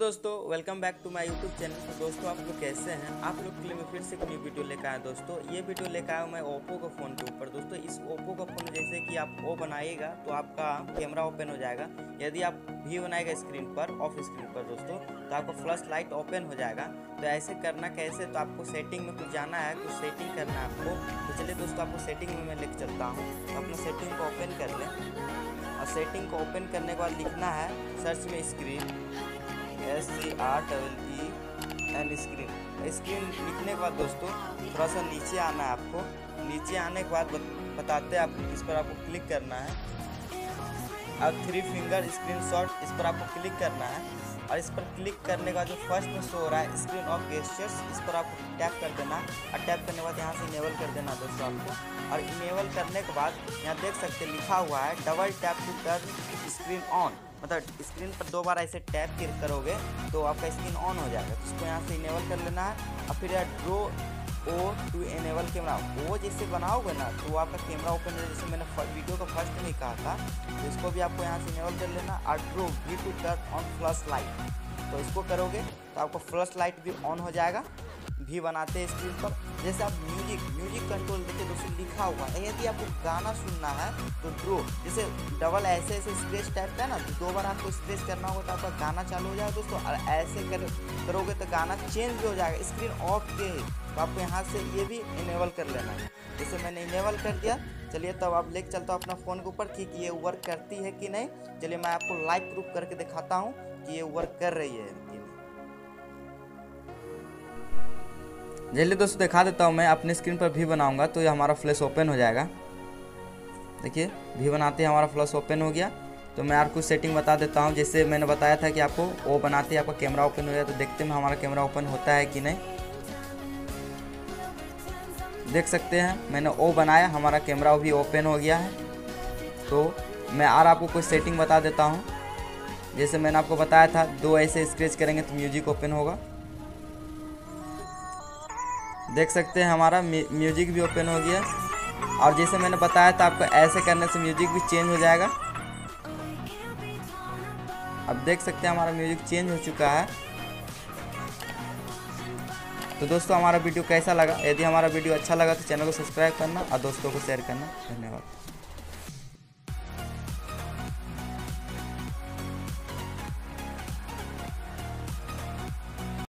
Welcome back to my YouTube channel तो दोस्तों, आप लोग कैसे हैं? आप लोग के लिए मैं फिर से एक न्यू वीडियो लेकर आया दोस्तों। ये वीडियो लेकर आया हूँ मैं ओप्पो के फ़ोन के ऊपर। दोस्तों, इस ओप्पो का फ़ोन जैसे कि आप ओ बनाइएगा तो आपका कैमरा ओपन हो जाएगा। यदि आप भी बनाएगा स्क्रीन पर ऑफ़ स्क्रीन पर दोस्तों तो आपका फ्लश लाइट ओपन हो जाएगा। तो ऐसे करना कैसे? तो आपको सेटिंग में कुछ जाना है, कुछ सेटिंग करना है आपको। तो चलिए दोस्तों, आपको सेटिंग में मैं लिख चलता हूँ। तो अपना सेटिंग को ओपन कर लें। और सेटिंग को ओपन करने के बाद लिखना है सर्च में screen S C R double E N screen screen लिखने के बाद दोस्तों थोड़ा सा नीचे आना है आपको। नीचे आने के बाद बताते हैं आपको, इस पर आपको क्लिक करना है। अब थ्री फिंगर स्क्रीन शॉट इस पर आपको क्लिक करना है। और इस पर क्लिक करने का जो फ़र्स्ट में शो हो रहा है, स्क्रीन ऑफ़ गेस्टर्स, इस पर आपको टैप कर देना और टैप करने के बाद यहाँ से इनेबल कर देना दोस्तों आपको। और इनेबल करने के बाद यहाँ देख सकते लिखा हुआ है, double tap to turn screen on मतलब स्क्रीन पर दो बार ऐसे टैप क्लिक करोगे तो आपका स्क्रीन ऑन हो जाएगा। तो उसको यहाँ से इनेबल कर लेना है। और फिर यार draw O to enable camera वो जैसे बनाओगे ना तो आपका कैमरा ओपन हो जैसे मैंने वीडियो का फ़र्स्ट में कहा था तो इसको भी आपको यहाँ से इनेबल कर लेना। और draw V to turn on flash light तो इसको करोगे तो आपको फ्लश लाइट भी ऑन हो जाएगा। भी बनाते हैं स्क्रीन पर। जैसे आप म्यूज़िक म्यूज़िक कंट्रोल देखिए दोस्तों लिखा हुआ है। यदि आपको गाना सुनना है तो ड्रो जैसे डबल ऐसे ऐसे स्क्रेच टाइप का है ना तो दो बार आपको स्क्रेच करना होगा तो आपका गाना चालू हो जाएगा दोस्तों। और ऐसे कर, करोगे तो गाना चेंज भी हो जाएगा। स्क्रीन ऑफ़ के ही। तो आपको यहाँ से ये भी इनेबल कर लेना है। जैसे मैंने इनेबल कर दिया, चलिए तब आप लेके चलता हूँ अपना फ़ोन के ऊपर, कि ये वर्क करती है कि नहीं। चलिए मैं आपको लाइव प्रूफ करके दिखाता हूँ कि ये वर्क कर रही है। जल्दी दोस्तों दिखा देता हूँ, मैं अपने स्क्रीन पर भी बनाऊँगा तो ये हमारा फ्लैश ओपन हो जाएगा। देखिए, भी बनाते हैं, हमारा फ्लैश ओपन हो गया। तो मैं आपको सेटिंग बता देता हूँ, जैसे मैंने बताया था कि आपको वो बनाते ही, आपका कैमरा ओपन हो गया तो देखते हैं हमारा कैमरा ओपन होता है कि नहीं। देख सकते हैं, मैंने ओ बनाया, हमारा कैमरा भी ओपन हो गया है। तो मैं और आपको कुछ सेटिंग बता देता हूँ। जैसे मैंने आपको बताया था, दो ऐसे स्क्रेच करेंगे तो म्यूज़िक ओपन होगा। देख सकते हैं, हमारा म्यूज़िक भी ओपन हो गया। और जैसे मैंने बताया था, आपको ऐसे करने से म्यूज़िक भी चेंज हो जाएगा। अब देख सकते हैं, हमारा म्यूज़िक चेंज हो चुका है। तो दोस्तों, हमारा वीडियो कैसा लगा? यदि हमारा वीडियो अच्छा लगा तो चैनल को सब्सक्राइब करना और दोस्तों को शेयर करना। धन्यवाद।